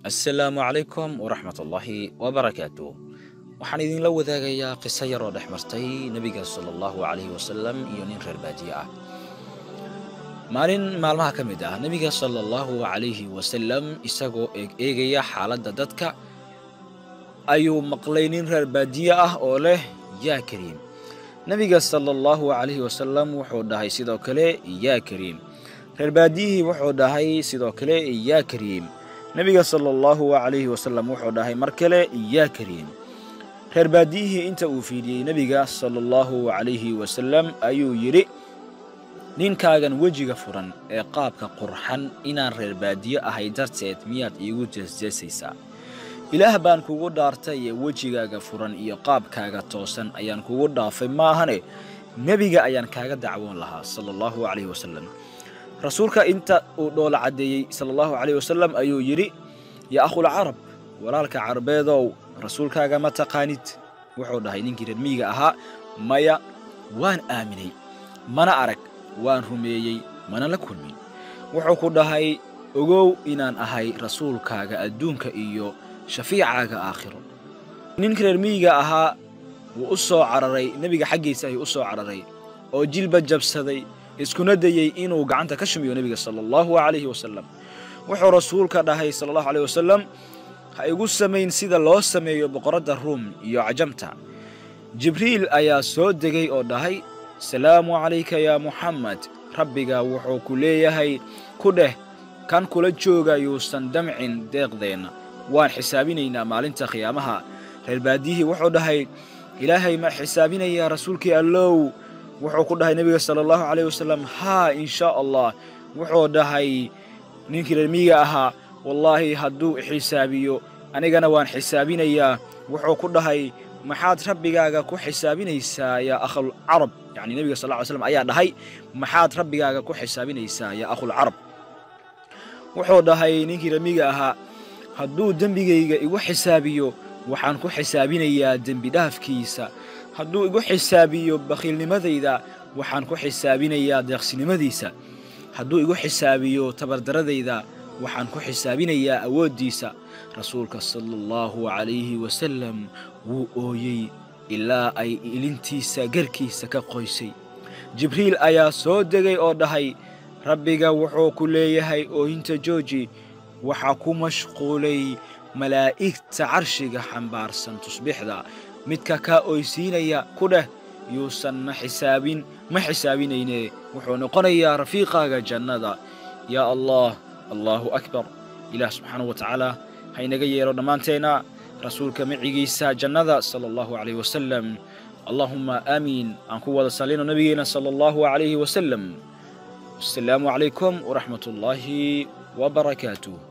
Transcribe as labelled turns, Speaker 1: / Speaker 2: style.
Speaker 1: assalaamu calaykum waraxmat ullaahi wabarakaatu waxaan idinla wadaagayaa qiso yaroo dhex martay nebiga sala allahu calayhi wasalam iyo nin reer baadiye ah. Maalin maalmaha ka mid ah nebiga sala allahu calayhi wasalam isagoo eegaya xaaladda dadka ayuu maqlay nin reer baadiye ah oo leh yaa kariim. Nebiga sala allahu calayhi wasalam wuxuu dhahay sidoo kale yaa kariim. Reer baadiyihii wuxuu dhahay sidoo kale yaa kariim nebiga sala allahu calayhi wasalam wuxuu dhahay mar kale yaa kariim. Reer baadiyihii inta uu fiidiyey nebiga sala allahu calayhi wasalam ayuu yidhi ninkaagan wejiga furan ee qaabka qurxan inaan reer baadiye ahay darteed miyaad iigu jeesjeesaysaa. Ilaah baan kugu dhaartay ee wejigaaga furan iyo qaabkaaga toosan ayaan kugu dhaafay maahane nebiga ayaan kaaga dacwoon lahaa sala allahu calayhi wasalam rasuulka inta uu dhoola caddeeyey sala allahu calayh wasalam ayuu yidhi yaa akhul carab walaalka carbeedow rasuulkaaga ma taqaanid. Wuxuu dhahay ninkii reer miyiga ahaa maya waan aaminay mana arag waan rumeeyey mana la kulmin. Wuxuu ku dhahay ogow inaan ahay rasuulkaaga adduunka iyo shafiicaaga aakhiro. Ninkii reer miyiga ahaa wuu u soo cararay nebiga xaggiisa ayuu u soo cararay oo jilba jabsaday iskuna dayey inuu gacanta ka shumiyo nebiga sala allahu calayhi wasalam wuxuu rasuulka dhahay sala allahu calayh wasalam ha igu samayn sida loo sameeyo boqoradda ruum iyo cajamta. Jibriil ayaa soo degay oo dhahay salaamu calayka yaa muxamed rabbiga wuxuu ku leeyahay ku dheh kan kula jooga yuusan damcin deeqdeenna waan xisaabinaynaa maalinta khiyaamaha reer baadiyihii wuxuu dhahay ilaahay ma xisaabinayaa rasuulkii allow wuxuu ku dhahay nebiga sala allahu calayh wasalam haa in shaa allah wuxuu dhahay ninkii reermiyiga ahaa wallaahi hadduu xisaabiyo anigana waan xisaabinayaa wuxuu ku dhahay maxaad rabbigaaga ku xisaabinaysaa yaa akhul carab. Yacni nebiga sal ly slam ayaa dhahay maxaad rabbigaaga ku xisaabinaysaa yaa akhul carab. Wuxuu dhahay ninkii reermiyiga ahaa hadduu dembigayga igu xisaabiyo waxaan ku xisaabinayaa dembi dhaafkiisa hadduu igu xisaabiyo bakhiilnimadayda waxaan ku xisaabinayaa deeqsinimadiisa. Hadduu igu xisaabiyo tabardaradayda waxaan ku xisaabinayaa awooddiisa. Rasuulka sala allahu calayhi wasalam wuu ooyey ilaa ay ilintiisa garkiisa ka qoysay. Jibriil ayaa soo degay oo dhahay rabbiga wuxuu ku leeyahay oohinta jooji. Waxaa ku mashquulay malaa'igta carshiga xambaarsan tusbixda midka kaa oysiinaya ku dheh yuusan ma xisaabin ma xisaabinayne. Wuxuu noqonayaa rafiiqaaga jannada. Yaa allah allaahu akbar. Ilaah subxaanahu wa tacaala ha inaga yeelo dhammaanteenna rasuulka micigiisa jannada sala allahu calayh wasalam allaahumma aamiin aan ku wada sallino nabigeena sala allahu calayhi wasalam asalaamu calaykum waraxmat ullaahi wabarakaatuh